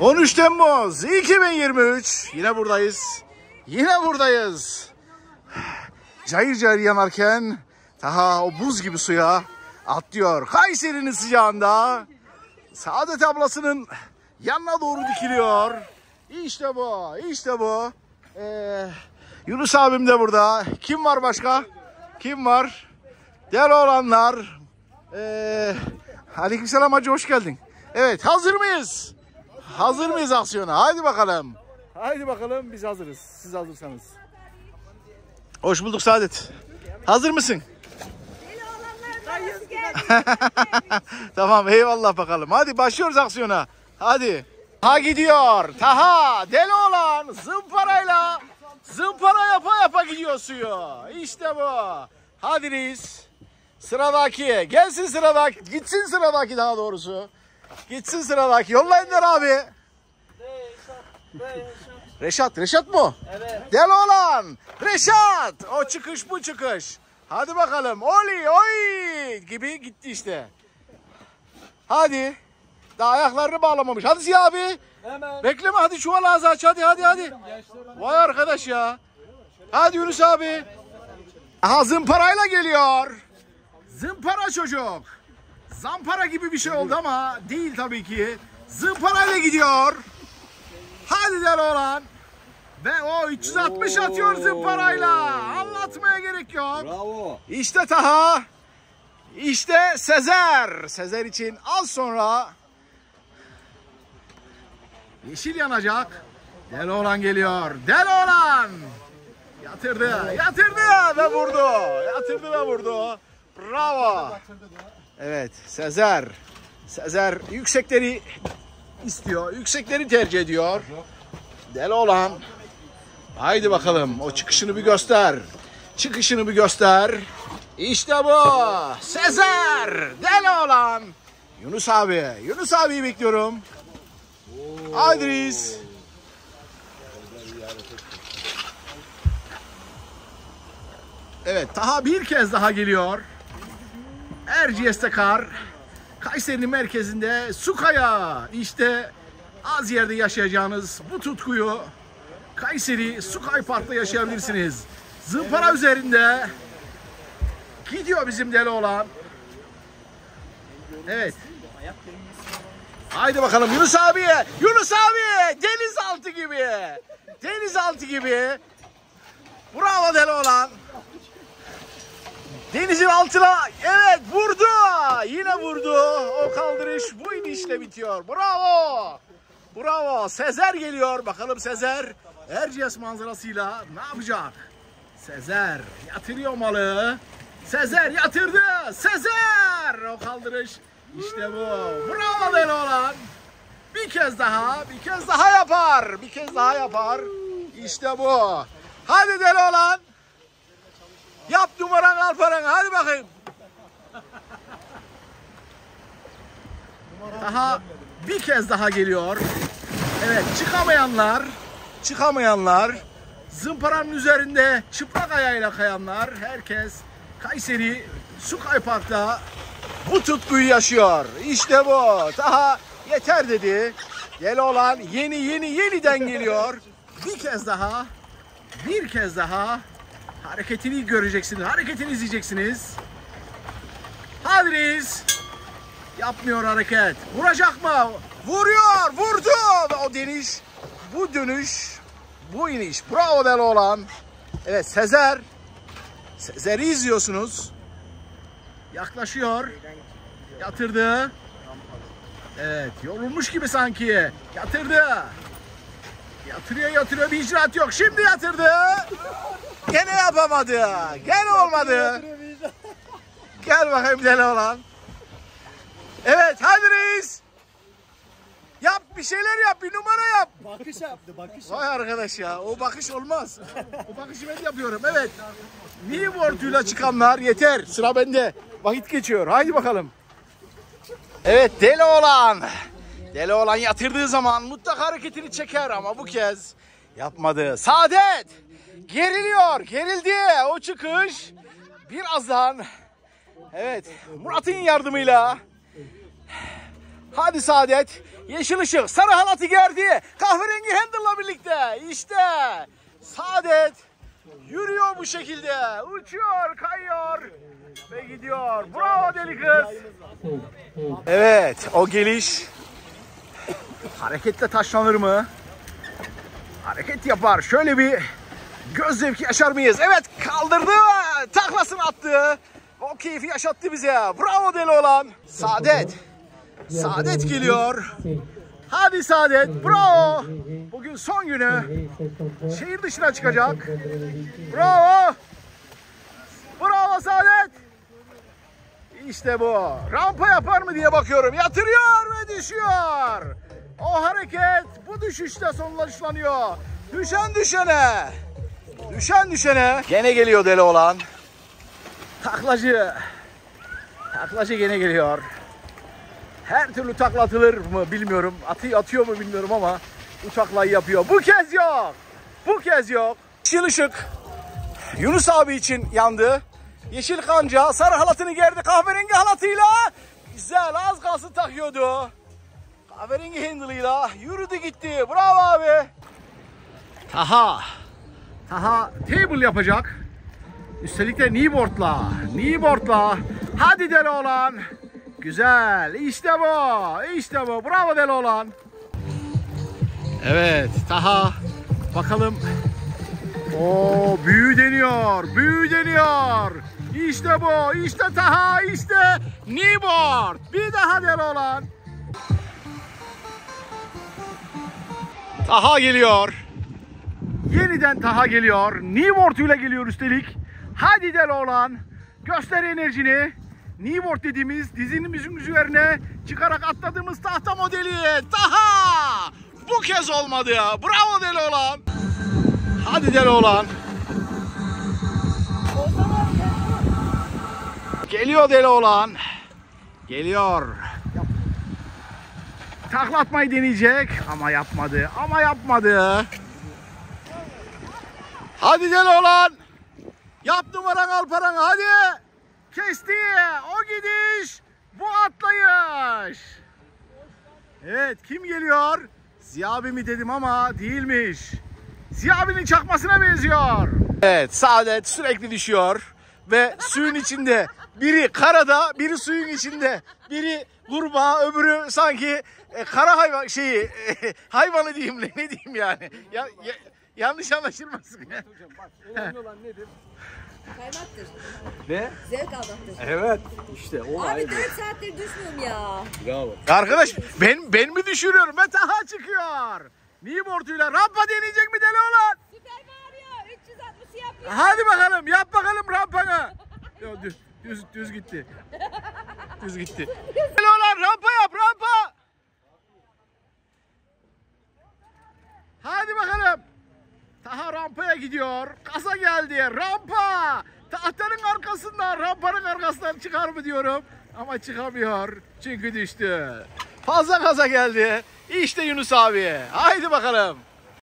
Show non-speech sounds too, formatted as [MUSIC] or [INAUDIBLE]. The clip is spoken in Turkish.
13 Temmuz 2023. Yine buradayız. Yine buradayız. Cayır cayır yanarken Taha o buz gibi suya atlıyor. Kayseri'nin sıcağında Saadet ablasının yanına doğru dikiliyor. İşte bu, işte bu. Ee, Yunus abim de burada. Kim var başka? Kim var? Değerli olanlar. Ee, aleykümselam hacı hoş geldin. Evet hazır mıyız? Hazır mıyız aksiyona? Haydi bakalım. Haydi bakalım biz hazırız. Siz hazırsanız. Hoş bulduk Saadet. Hazır mısın? [LAUGHS] tamam eyvallah bakalım. Hadi başlıyoruz aksiyona. Hadi. Ha gidiyor. Taha deli olan zımparayla zımpara yapa yapa gidiyor suyu. İşte bu. Hadi reis. Sıradaki. Gelsin sıradaki. Gitsin sıradaki daha doğrusu. Gitsin sıradaki. Yolla Ender abi. Reşat. Reşat mı? Evet. Deli olan. Reşat. O çıkış bu çıkış. Hadi bakalım. Oli oy gibi gitti işte. Hadi. Daha ayaklarını bağlamamış. Hadi Ziya abi. Hemen. Bekleme hadi çuval ağzı aç hadi hadi hadi. Vay arkadaş ya. Hadi Yunus abi. Aha zımparayla geliyor. Zımpara çocuk. Zampara gibi bir şey oldu ama değil tabii ki. Zımparayla gidiyor. Hadi der olan. Ve o 360 atıyor zımparayla. Anlatmaya gerek yok. Bravo. İşte Taha. İşte Sezer. Sezer için az sonra yeşil yanacak. Deli olan geliyor. Deli olan. Yatırdı. Yatırdı ve vurdu. Yatırdı ve vurdu. Bravo. Evet Sezer. Sezer yüksekleri istiyor. Yüksekleri tercih ediyor. Deli olan. Haydi bakalım o çıkışını bir göster. Çıkışını bir göster. İşte bu. Sezer. Deli olan. Yunus abi. Yunus abiyi bekliyorum. Haydi reis. Evet daha bir kez daha geliyor. Erciyes'te kar. Kayseri'nin merkezinde Sukaya. İşte az yerde yaşayacağınız bu tutkuyu Kayseri Sukay Park'ta yaşayabilirsiniz. Zımpara üzerinde gidiyor bizim deli olan. Evet. Haydi bakalım Yunus abi. Yunus abi denizaltı gibi. Denizaltı gibi. Bravo deli olan. Denizin altına evet vurdu. Yine vurdu. O kaldırış bu inişle bitiyor. Bravo. Bravo. Sezer geliyor. Bakalım Sezer Erciyes manzarasıyla ne yapacak? Sezer yatırıyor malı. Sezer yatırdı. Sezer o kaldırış. İşte bu. Bravo deli olan. Bir kez daha, bir kez daha yapar. Bir kez daha yapar. İşte bu. Hadi deli olan. Yap numaran al paranı. Hadi bakayım. Daha bir kez daha geliyor. Evet çıkamayanlar, çıkamayanlar, zımparanın üzerinde çıplak ayağıyla kayanlar, herkes Kayseri Sukay Park'ta bu tutkuyu yaşıyor. İşte bu. Daha yeter dedi. Gel olan yeni yeni yeniden geliyor. Bir kez daha, bir kez daha hareketini göreceksiniz. Hareketini izleyeceksiniz. Hadi. Yapmıyor hareket. Vuracak mı? Vuruyor. Vurdu. O deniş, bu dönüş, bu iniş. Bravo deli olan. Evet Sezer. Sezer'i izliyorsunuz. Yaklaşıyor. Yatırdı. Evet yorulmuş gibi sanki. Yatırdı. Yatırıyor yatırıyor bir icraat yok. Şimdi yatırdı. Gene yapamadı. Gene olmadı. Gel bakayım deli olan. Evet hadi reis. Yap bir şeyler yap bir numara yap. Bakış yaptı bakış. Vay arkadaş ya o bakış olmaz. O bakışı ben yapıyorum evet. Newbort'uyla çıkanlar yeter sıra bende. Vakit geçiyor haydi bakalım. Evet deli olan. Deli olan yatırdığı zaman mutlaka hareketini çeker ama bu kez yapmadı. Saadet geriliyor gerildi o çıkış. Birazdan evet Murat'ın yardımıyla Hadi Saadet. Yeşil ışık. Sarı halatı gerdi. Kahverengi handle'la birlikte. İşte. Saadet. Yürüyor bu şekilde. Uçuyor, kayıyor. Ve gidiyor. Bravo deli kız. Evet. O geliş. Hareketle taşlanır mı? Hareket yapar. Şöyle bir göz zevki yaşar mıyız? Evet kaldırdı. Taklasını attı. O keyfi yaşattı bize. Bravo deli olan. Saadet. Saadet geliyor. Hadi Saadet. Bravo. Bugün son günü. Şehir dışına çıkacak. Bravo Saadet. İşte bu. Rampa yapar mı diye bakıyorum. Yatırıyor ve düşüyor. O hareket bu düşüşte sonuçlanıyor. Düşen düşene. Düşen düşene. Gene geliyor deli olan. Taklacı. Taklacı gene geliyor. Her türlü taklatılır mı bilmiyorum. Atı atıyor mu bilmiyorum ama bu taklayı yapıyor. Bu kez yok. Bu kez yok. Yeşil ışık Yunus abi için yandı. Yeşil kanca sarı halatını gerdi kahverengi halatıyla. Güzel az kalsın takıyordu. Kahverengi handle'ıyla yürüdü gitti. Bravo abi. Taha. Taha table yapacak. Üstelik de kneeboard'la. Kneeboard'la. Hadi deli olan. Güzel. İşte bu. İşte bu. Bravo deli olan. Evet. Taha. Bakalım. O büyü deniyor. Büyü deniyor. İşte bu. İşte Taha. İşte kneeboard. Bir daha deli olan. Taha geliyor. Yeniden Taha geliyor. Newport ile geliyor üstelik. Hadi del olan. Göster enerjini. Newport dediğimiz dizimizin üzerine çıkarak atladığımız tahta modeli. Taha! Bu kez olmadı ya. Bravo deli olan. Hadi deli olan. Geliyor deli olan. Geliyor. Taklatmayı deneyecek ama yapmadı. Ama yapmadı. Hadi deli olan. Yap numaran Alparan hadi. Kesti. O gidiş. Bu atlayış. Evet kim geliyor? Ziya abi mi dedim ama değilmiş. Ziya abinin çakmasına benziyor. Evet Saadet sürekli düşüyor. Ve suyun içinde. Biri karada, biri suyun içinde. Biri kurbağa, öbürü sanki e, kara hayvan şeyi e, [LAUGHS] hayvanı diyeyim ne, ne diyeyim yani. Ya, ya- yanlış anlaşılmasın. Önemli olan nedir? Kaymaktır. Ne? Zevk almaktır. Evet. İşte o Abi 4 saattir düşmüyorum ya. Bravo. Arkadaş ben ben mi düşürüyorum? Ve Taha çıkıyor. Newbort'uyla rampa deneyecek mi deli olan? Süper Mario 360 yapıyor. Hadi bakalım yap bakalım rampanı. [LAUGHS] Yo, düz, düz, gitti. Düz gitti. Deli olan rampa yap rampa. Hadi bakalım. Taha rampaya gidiyor. Kasa geldi. Rampa. Tahtanın arkasından, rampanın arkasından çıkar mı diyorum. Ama çıkamıyor. Çünkü düştü. Fazla kaza geldi. İşte Yunus abi. Haydi bakalım.